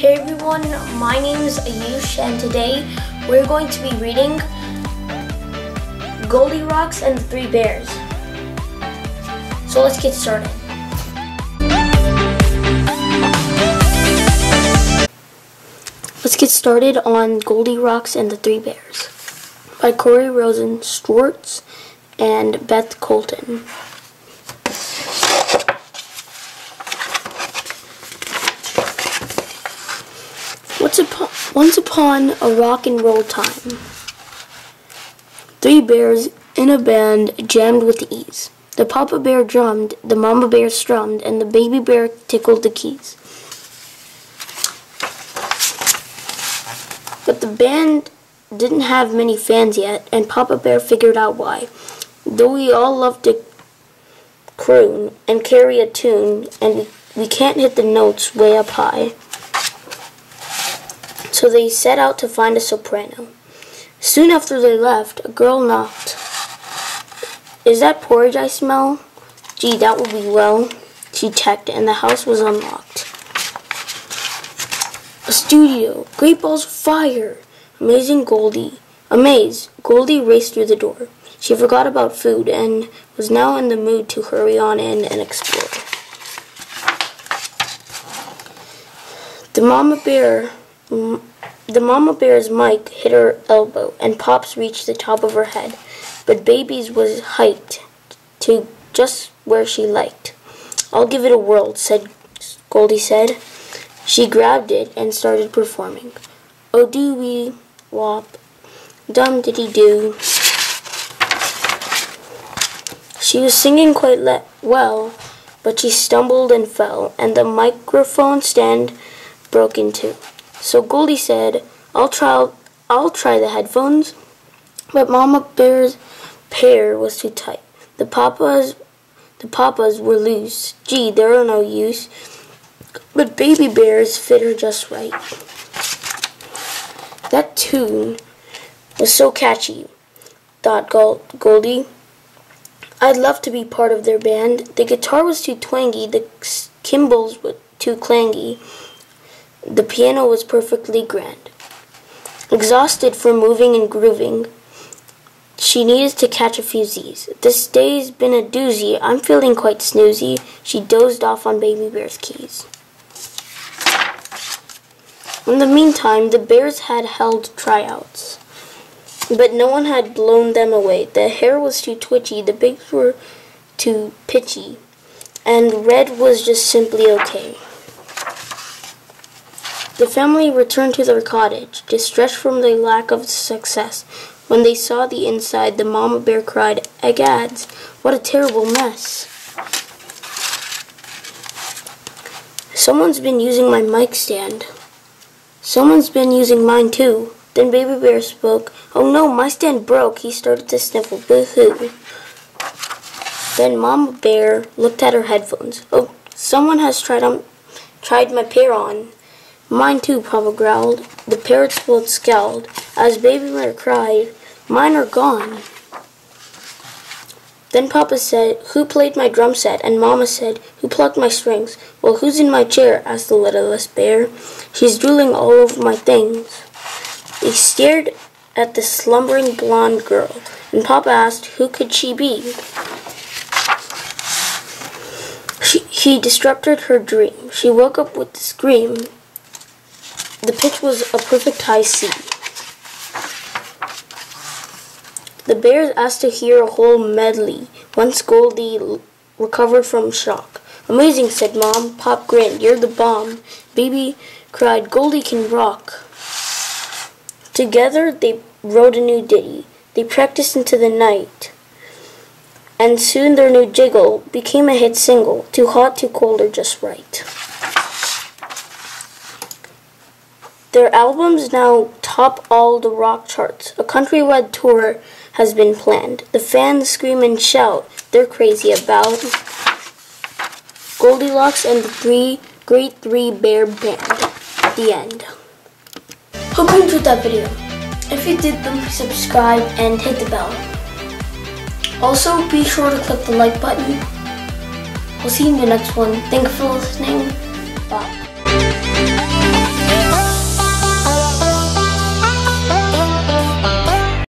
Hey everyone, my name is Ayush and today we're going to be reading Goldilocks and the Three Bears. So let's get started. Let's get started on Goldilocks and the Three Bears by Corey Rosen Schwartz and Beth Coulton. Once upon, once upon a rock and roll time, three bears in a band jammed with ease. The papa bear drummed, the mama bear strummed, and the baby bear tickled the keys. But the band didn't have many fans yet, and Papa Bear figured out why. Though we all love to croon and carry a tune, and we can't hit the notes way up high. So they set out to find a soprano. Soon after they left, a girl knocked. Is that porridge I smell? Gee, that would be well. She checked, and the house was unlocked. A studio. Great balls of fire. Amazing Goldie. Amazed, Goldie raced through the door. She forgot about food and was now in the mood to hurry on in and explore. The mama bear, the mama bear's mic hit her elbow, and Pops reached the top of her head, but Baby's was hiked to just where she liked. I'll give it a whirl, said Goldie said. She grabbed it and started performing. Oh doo wop, dum diddy doo. She was singing quite well, but she stumbled and fell, and the microphone stand broke in two. So Goldie said, "I'll try, I'll try the headphones." But Mama Bear's pair was too tight. The papas, the papas were loose. Gee, they're no use. But Baby Bears fit her just right. That tune was so catchy, thought Goldie. I'd love to be part of their band. The guitar was too twangy, the cymbals were too clangy, the piano was perfectly grand. Exhausted from moving and grooving, she needed to catch a few Z's. This day's been a doozy. I'm feeling quite snoozy. She dozed off on Baby Bear's keys. In the meantime, the Bears had held tryouts, but no one had blown them away. The hare was too twitchy, the bigs were too pitchy, and red was just simply okay. The family returned to their cottage, distressed from the lack of success. When they saw the inside, the mama bear cried, Egads, what a terrible mess. Someone's been using my mic stand. Someone's been using mine too. Then Baby Bear spoke. Oh no, my stand broke. He started to sniffle. Boo-hoo. Then Mama Bear looked at her headphones. Oh, someone has tried on, tried my pair on. Mine too, Papa growled. The parrots both scowled. As Baby Bear cried, mine are gone. Then Papa said, Who played my drum set? And Mama said, Who plucked my strings? Well, who's in my chair? asked the littlest bear. She's drooling all over my things. They stared at the slumbering blonde girl, and Papa asked, Who could she be? She, he disrupted her dream. She woke up with a scream. The pitch was a perfect high C. The bears asked to hear a whole medley once Goldie recovered from shock. Amazing, said Mom. Pop grinned. You're the bomb. Baby cried, Goldie can rock. Together they wrote a new ditty. They practiced into the night. And soon their new jiggle became a hit single. Too hot, too cold, or just right. Their albums now top all the rock charts. A countrywide tour has been planned. The fans scream and shout. They're crazy about Goldilocks and the three Great Three Bear Band. The end. Hope you enjoyed that video. If you did, then please subscribe and hit the bell. Also, be sure to click the like button. We'll see you in the next one. Thank you for listening. Bye.